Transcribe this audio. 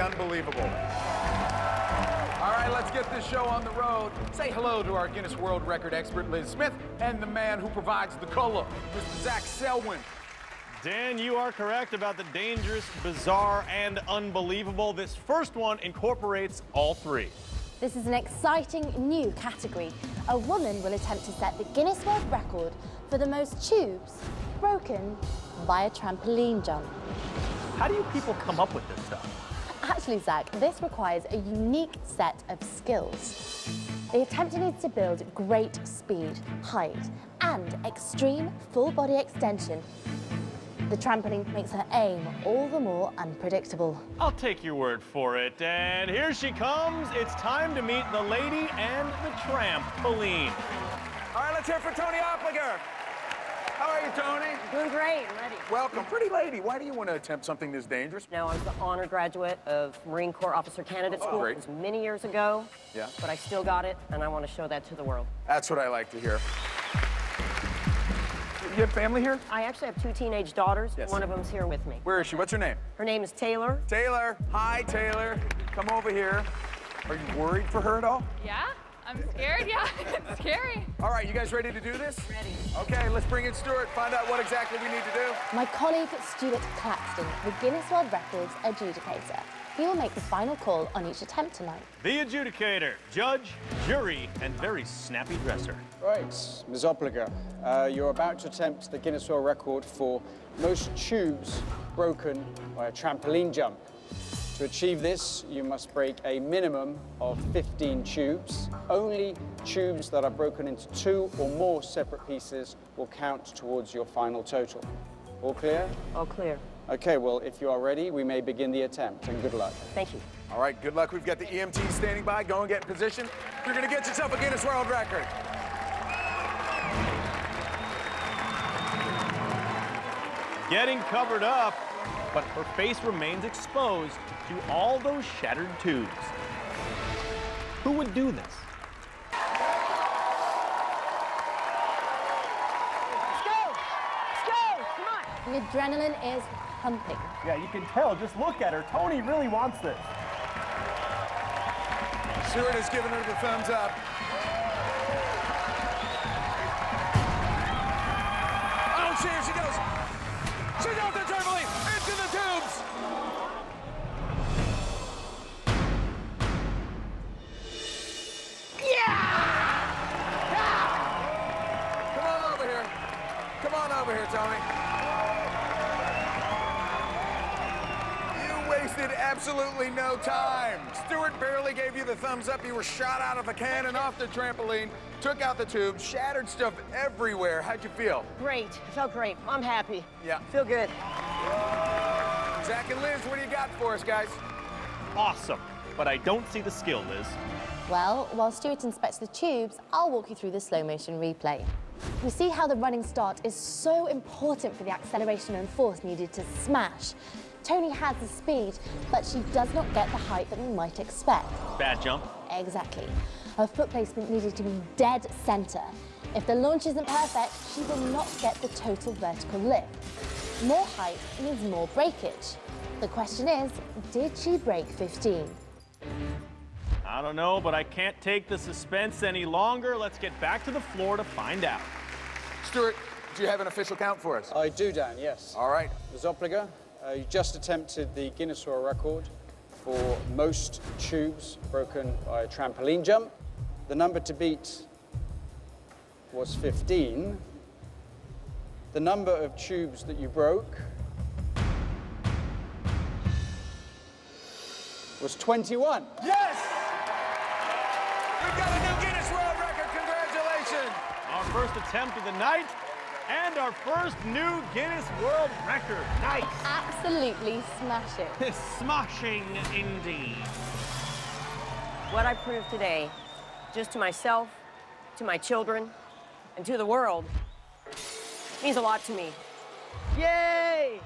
unbelievable. All right, let's get this show on the road. Say hello to our Guinness World Record expert, Liz Smith, and the man who provides the color, Mr. Zach Selwyn. Dan, you are correct about the dangerous, bizarre, and unbelievable. This first one incorporates all three. This is an exciting new category. A woman will attempt to set the Guinness World Record for the most tubes broken by a trampoline jump. How do you people come up with this stuff? Actually, Zach, this requires a unique set of skills. The attempter needs to build great speed, height, and extreme full body extension. The trampoline makes her aim all the more unpredictable. I'll take your word for it. And here she comes. It's time to meet the lady and the trampoline. All right, let's hear it for Toni Oppliger. How are you, Toni? Doing great, I'm ready. Welcome. Pretty lady, why do you want to attempt something this dangerous? Now, I was the honor graduate of Marine Corps Officer Candidate Oh, School. great. It was many years ago. Yeah. But I still got it, and I want to show that to the world. That's what I like to hear. You have family here? I actually have two teenage daughters. Yes. One of them's here with me. Where is she? What's her name? Her name is Taylor. Taylor. Hi, Taylor. Come over here. Are you worried for her at all? Yeah? I'm scared. Yeah, it's scary. All right, you guys ready to do this? Ready. Okay, let's bring in Stuart, find out what exactly we need to do. My colleague Stuart Claxton, the Guinness World Records adjudicator. He will make the final call on each attempt tonight. The adjudicator, judge, jury, and very snappy dresser. Right, Ms. Oppliger, uh, you're about to attempt the Guinness World Record for most tubes broken by a trampoline jump. To achieve this, you must break a minimum of 15 tubes. Only tubes that are broken into two or more separate pieces will count towards your final total. All clear? All clear. Okay, well, if you are ready, we may begin the attempt, and good luck. Thank you. All right, good luck. We've got the EMT standing by. Go and get in position. You're gonna get yourself a Guinness World Record. Getting covered up, but her face remains exposed to all those shattered tubes. Who would do this? Let's go! Let's go! Come on! The adrenaline is pumping. Yeah, you can tell. Just look at her. Toni really wants this. Stuart has given her the thumbs up. Oh, she, here she goes. She's off the trampoline, tubes. Yeah! Come on over here. Come on over here, Toni. You wasted absolutely no time. Stuart barely gave you the thumbs up. You were shot out of a cannon off the trampoline, took out the tube, shattered stuff everywhere. How'd you feel? Great. I Felt great. I'm happy. Yeah. Feel good. Zach and Liz, what do you got for us, guys? Awesome. But I don't see the skill, Liz. Well, while Stuart inspects the tubes, I'll walk you through the slow motion replay. We see how the running start is so important for the acceleration and force needed to smash. Toni has the speed, but she does not get the height that we might expect. Bad jump. Exactly. Her foot placement needed to be dead center. If the launch isn't perfect, she will not get the total vertical lift. More height means more breakage. The question is, did she break 15? I don't know, but I can't take the suspense any longer. Let's get back to the floor to find out. Stuart, do you have an official count for us? I do, Dan, yes. All right. Ms. Oppliger, uh, you just attempted the Guinness World Record for most tubes broken by a trampoline jump. The number to beat was 15. The number of tubes that you broke was 21. Yes! We've got a new Guinness World Record. Congratulations! Our first attempt of the night and our first new Guinness World Record. Nice. Absolutely smashing. Smashing indeed. What I proved today, just to myself, to my children, and to the world, means a lot to me. Yay!